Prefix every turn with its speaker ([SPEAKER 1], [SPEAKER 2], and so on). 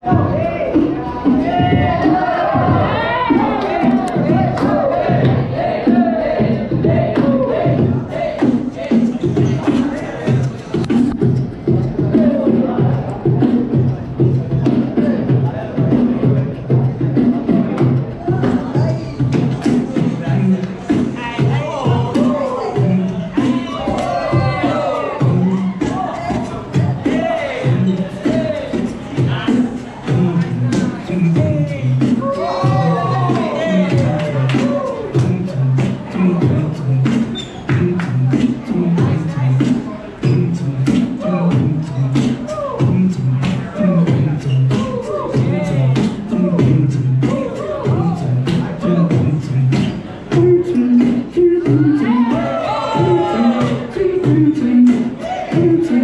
[SPEAKER 1] Hey!